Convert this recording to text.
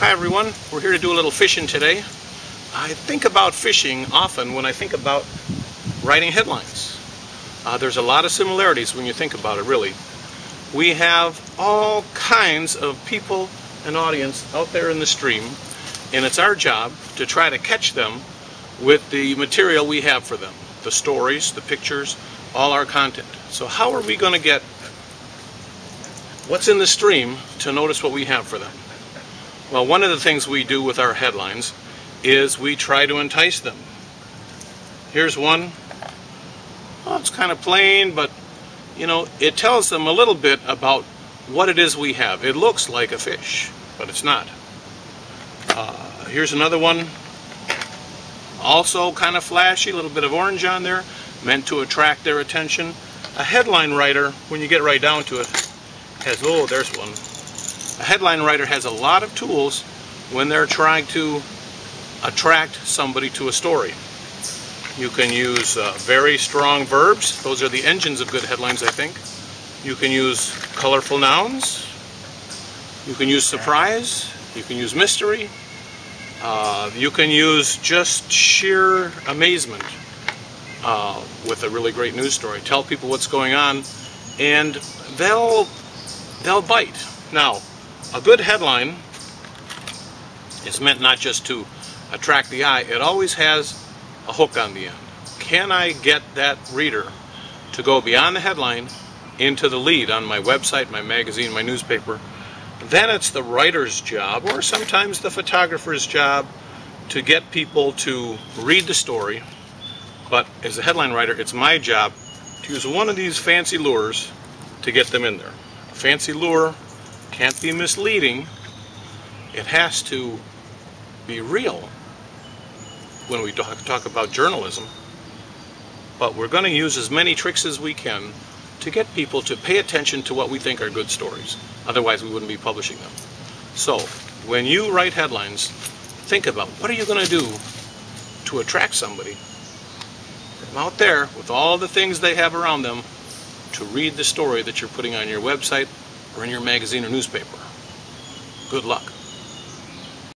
Hi everyone, we're here to do a little fishing today. I think about fishing often when I think about writing headlines. Uh, there's a lot of similarities when you think about it, really. We have all kinds of people and audience out there in the stream, and it's our job to try to catch them with the material we have for them the stories, the pictures, all our content. So, how are we going to get what's in the stream to notice what we have for them? Well, one of the things we do with our headlines is we try to entice them. Here's one. Oh, it's kind of plain, but you know, it tells them a little bit about what it is we have. It looks like a fish, but it's not. Uh, here's another one. Also kind of flashy, a little bit of orange on there, meant to attract their attention. A headline writer, when you get right down to it, has, oh, there's one a headline writer has a lot of tools when they're trying to attract somebody to a story. You can use uh, very strong verbs. Those are the engines of good headlines, I think. You can use colorful nouns. You can use surprise. You can use mystery. Uh, you can use just sheer amazement uh, with a really great news story. Tell people what's going on, and they'll they'll bite. Now, a good headline is meant not just to attract the eye, it always has a hook on the end. Can I get that reader to go beyond the headline into the lead on my website, my magazine, my newspaper? Then it's the writer's job, or sometimes the photographer's job, to get people to read the story. But as a headline writer, it's my job to use one of these fancy lures to get them in there. A fancy lure can't be misleading. It has to be real when we talk, talk about journalism. But we're going to use as many tricks as we can to get people to pay attention to what we think are good stories. Otherwise, we wouldn't be publishing them. So, when you write headlines, think about what are you going to do to attract somebody from out there with all the things they have around them to read the story that you're putting on your website or in your magazine or newspaper. Good luck.